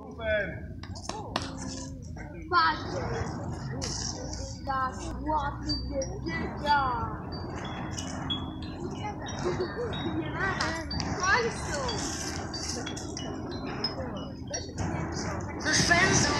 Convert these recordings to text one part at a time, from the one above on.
Super. But that's what we did. Why so? The friends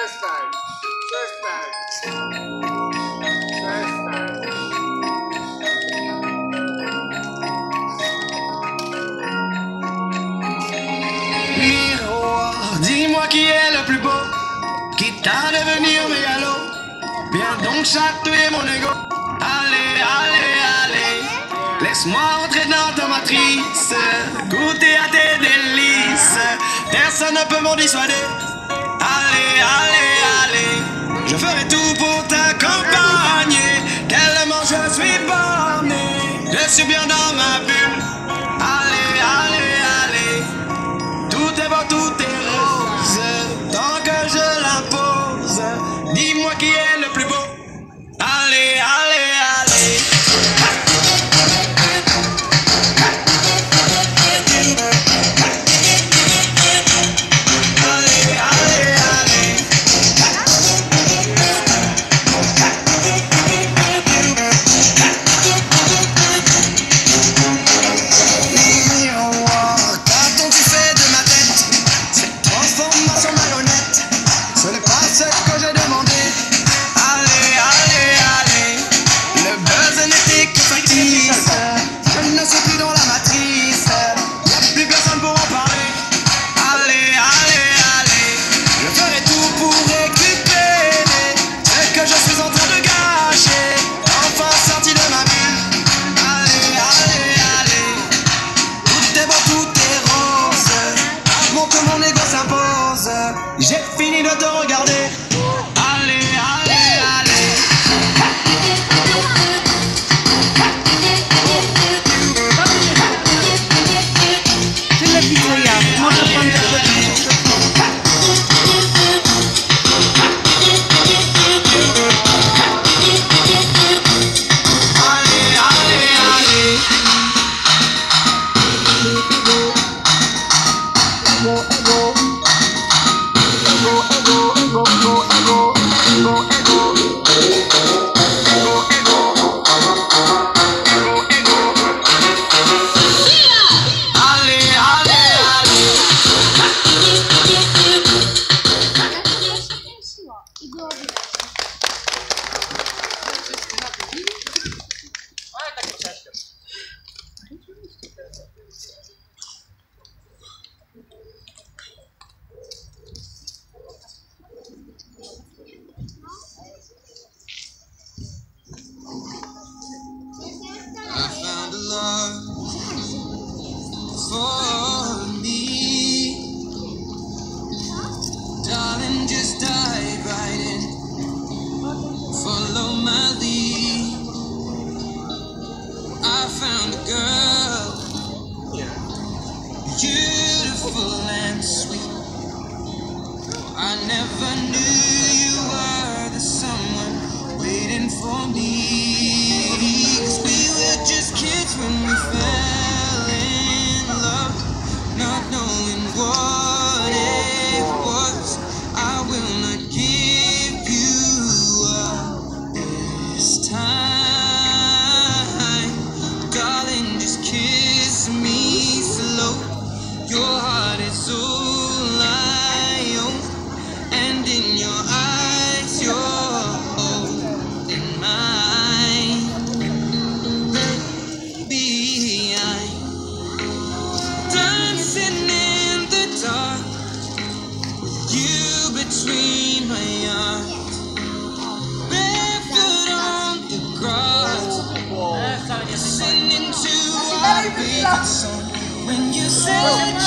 Söz Miroir, dis-moi qui est le plus beau, quitte à devenir mégalo. Viens donc chatouiller mon ego. Allez, allez, allez. Laisse-moi entrer dans ta matrice, goûter à tes délices. Personne ne peut m'en dissuader. Je ferai tout pour t'accompagner. Tellement je suis borné, je suis bien dans ma bulle.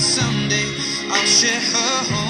someday I'll share her home.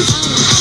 Thank you.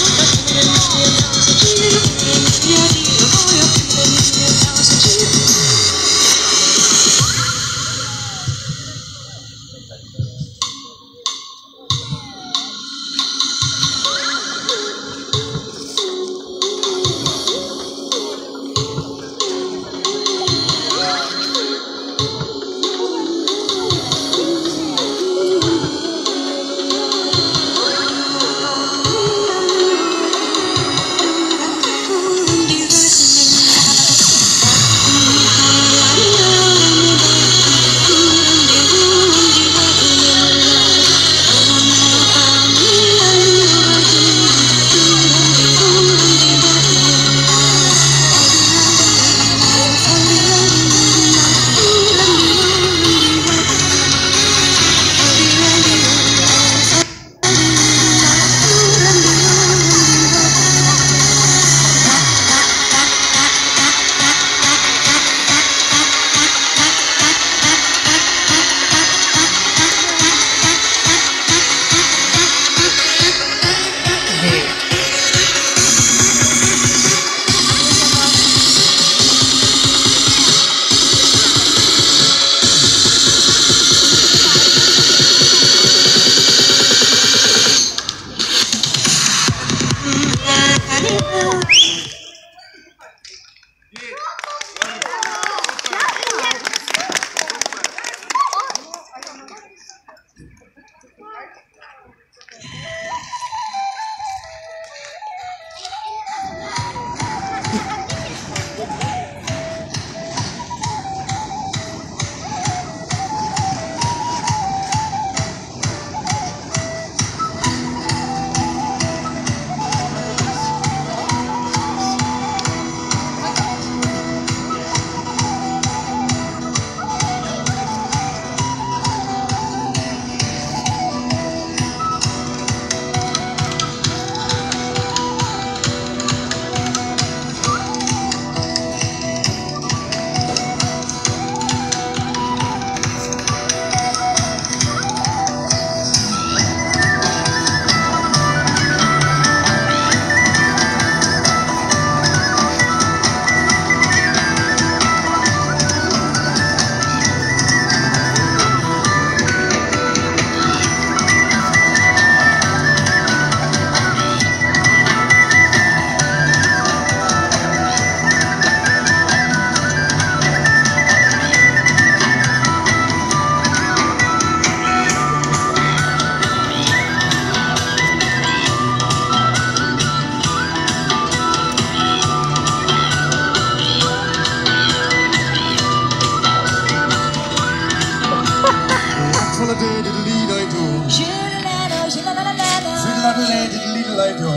Fiddle-a-dee-diddle-dee-do.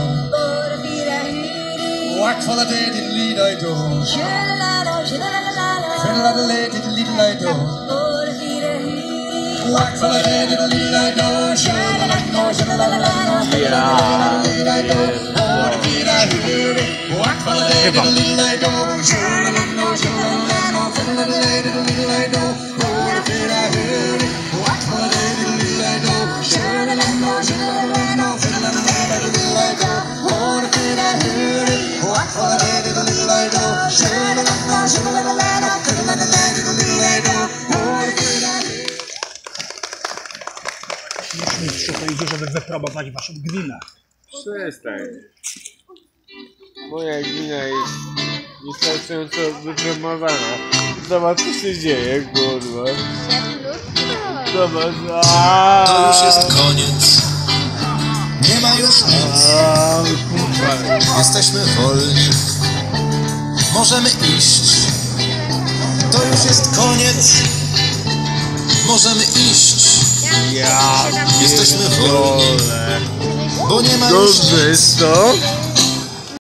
Whack for the day. Shoo-la-la-la, shoo-la-la-la, fiddle-a-dee-diddle-dee-do. Oh-dee-da-dee-dee. For the diddle-dee-do. Shoo-la-la-la, shoo-la-la-la, fiddle-a-dee-diddle-dee-do. Oh-dee-da-dee-dee. For the day diddle-dee-do. Shoo-la-la-la, shoo-la-la-la, fiddle-a-dee-diddle-dee-do. Łatwo nie do idzie, żeby wypróbować waszą gminę. Przestań. Moja gmina jest wystarczająco wypromowana. Zobacz, co się dzieje, kurwa. Zobacz, aaa. To już jest koniec. Nie ma już nic. Jesteśmy wolni. Możemy iść. To już jest koniec. Możemy iść. Ja Jesteśmy wolni. Bo nie ma już Dobrze nic. jest to?